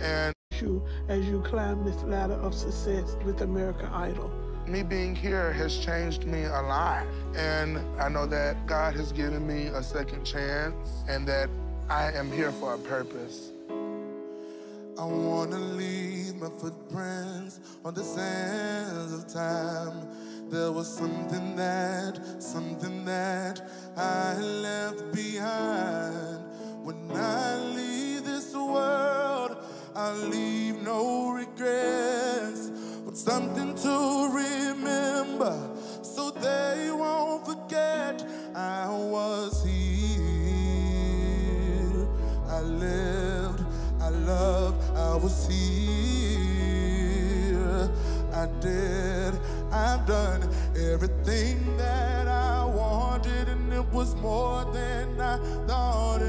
And you as you climb this ladder of success with American Idol. Me being here has changed me a lot. And I know that God has given me a second chance and that I am here for a purpose. I wanna leave my footprints on the sands of time. There was something that, I leave no regrets, but something to remember so they won't forget I was here. I lived, I loved, I was here. I did, I've done everything that I wanted, and it was more than I thought